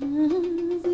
Mm-hmm.